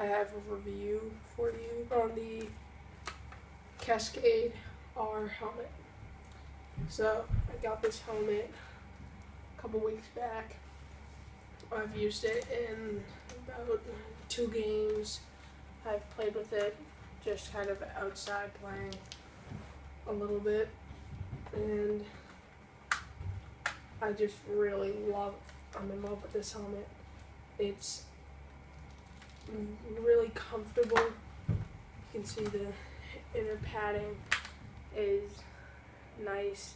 I have a review for you on the Cascade R helmet. So I got this helmet a couple weeks back. I've used it in about two games. I've played with it just kind of outside playing a little bit and I just really love I'm in love with this helmet. It's really comfortable. You can see the inner padding is nice.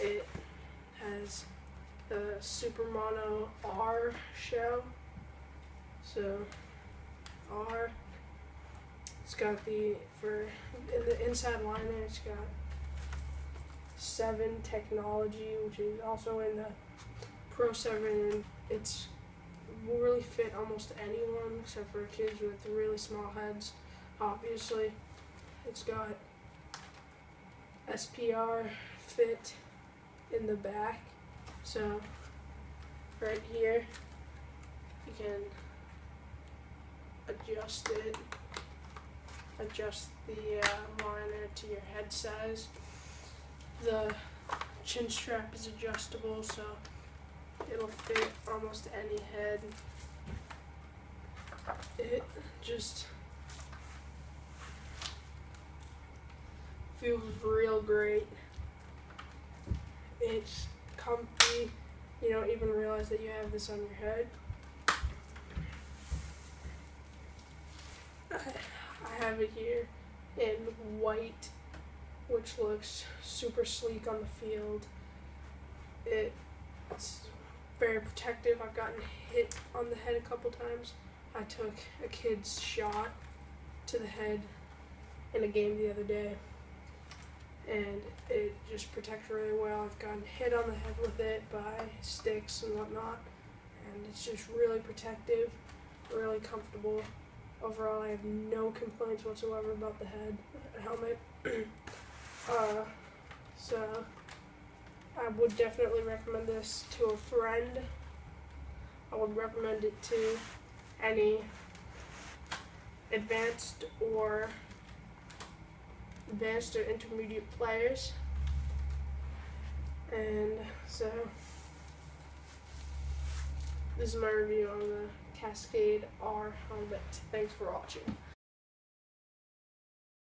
It has the Super Mono R shell. So R. It's got the for in the inside liner. It's got seven technology, which is also in the Pro Seven, and it's will really fit almost anyone except for kids with really small heads. Obviously, it's got SPR fit in the back, so right here you can adjust it, adjust the uh, liner to your head size. The chin strap is adjustable, so it'll fit almost any head. It just feels real great. It's comfy. You don't even realize that you have this on your head. I have it here in white, which looks super sleek on the field. It's very protective. I've gotten hit on the head a couple times. I took a kid's shot to the head in a game the other day, and it just protects really well. I've gotten hit on the head with it by sticks and whatnot, and it's just really protective, really comfortable. Overall, I have no complaints whatsoever about the head helmet. uh, so. I would definitely recommend this to a friend. I would recommend it to any advanced or advanced or intermediate players. And so this is my review on the Cascade R helmet. Thanks for watching.